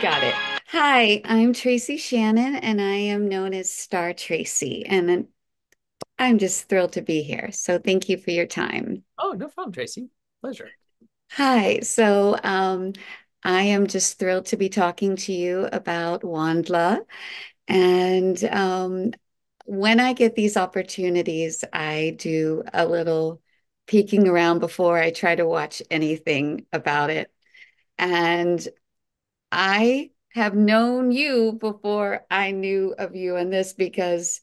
Got it. Hi, I'm Traci Shannon, and I am known as Star Traci. And I'm just thrilled to be here. So thank you for your time. Oh, no problem, Traci. Pleasure. Hi. So um, I am just thrilled to be talking to you about Wondla. And um, when I get these opportunities, I do a little peeking around before I try to watch anything about it. And I have known you before I knew of you in this because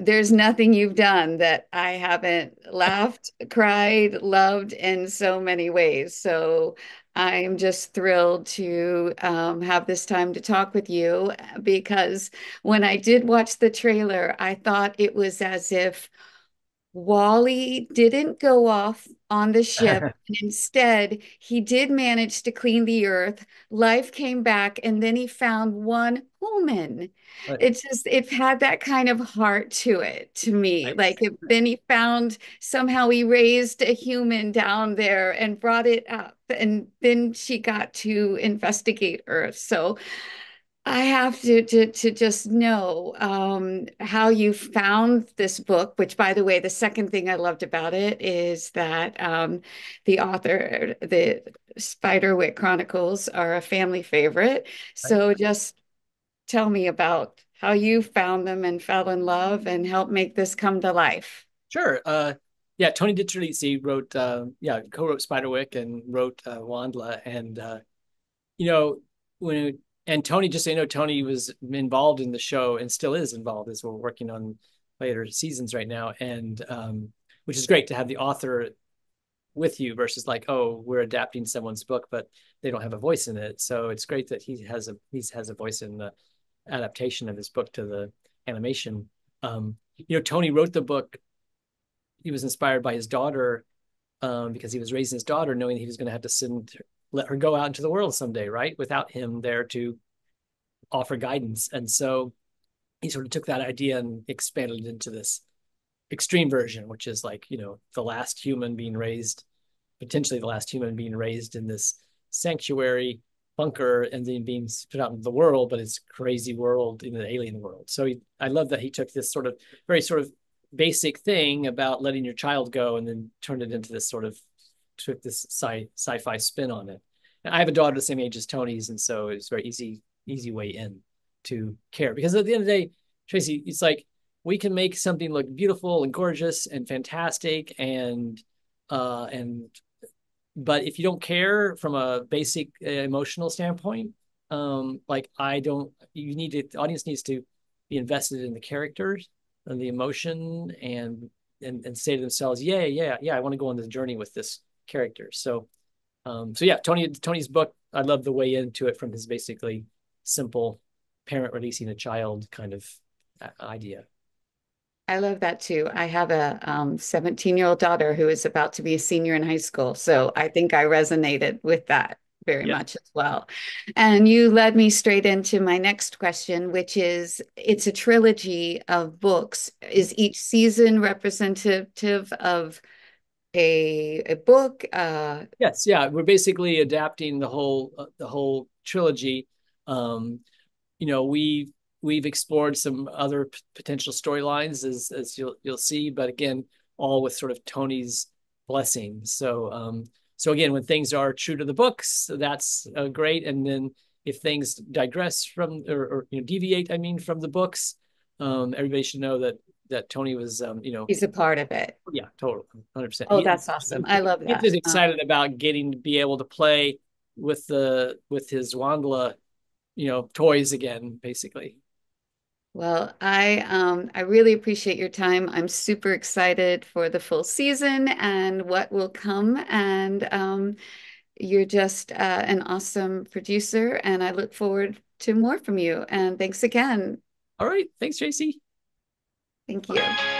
there's nothing you've done that I haven't laughed, cried, loved in so many ways. So I'm just thrilled to um, have this time to talk with you because when I did watch the trailer, I thought it was as if WALL-E didn't go off on the ship. and instead, he did manage to clean the earth. Life came back, and then he found one human. Right. It's just, it had that kind of heart to it to me. Like, if, then he found somehow he raised a human down there and brought it up. And then she got to investigate Earth. So, I have to to to just know um, how you found this book. Which, by the way, the second thing I loved about it is that um, the author, the Spiderwick Chronicles, are a family favorite. So, just tell me about how you found them and fell in love, and helped make this come to life. Sure. Uh, yeah, Tony DiTerlizzi wrote, uh, yeah, co-wrote Spiderwick and wrote uh, Wondla, and uh, you know when and Tony, just you know, Tony was involved in the show and still is involved as we're working on later seasons right now, and um, which is great to have the author with you versus like, oh, we're adapting someone's book, but they don't have a voice in it. So it's great that he has a he has a voice in the adaptation of his book to the animation. Um, you know, Tony wrote the book. He was inspired by his daughter um, because he was raising his daughter, knowing he was going to have to send let her go out into the world someday, right? Without him there to offer guidance. And so he sort of took that idea and expanded it into this extreme version, which is like, you know, the last human being raised, potentially the last human being raised in this sanctuary bunker and then being put out into the world, but it's crazy world in an alien world. So he, I love that he took this sort of very sort of basic thing about letting your child go and then turned it into this sort of took this sci sci-fi spin on it. And I have a daughter the same age as Tony's, and so it's very easy easy way in to care because at the end of the day, Traci, it's like we can make something look beautiful and gorgeous and fantastic and uh and but if you don't care from a basic uh, emotional standpoint um like i don't you need to the audience needs to be invested in the characters and the emotion and and, and say to themselves yeah yeah yeah i want to go on this journey with this character. So um so yeah tony tony's book i love the way into it from his basically simple parent releasing a child kind of uh, idea I love that too. I have a um, 17 year old daughter who is about to be a senior in high school. So I think I resonated with that very yeah much as well. And you led me straight into my next question, which is it's a trilogy of books. Is each season representative of a, a book? Uh, yes yeah we're basically adapting the whole uh, the whole trilogy um you know we we've explored some other potential storylines as as you'll you'll see, but again, all with sort of Tony's blessing. So um, so again, when things are true to the books, that's uh, great, and then if things digress from or, or, you know deviate, I mean, from the books, um, everybody should know that that Tony was um, you know he's a part of it. yeah, totally, hundred percent. Oh, that's awesome. I love He's that. just Um, excited about getting to be able to play with the with his Wondla, you know, toys again, basically. Well, I um I really appreciate your time. I'm super excited for the full season and what will come. And um, you're just uh, an awesome producer, and I look forward to more from you. And thanks again. All right. Thanks, JC. Thank you.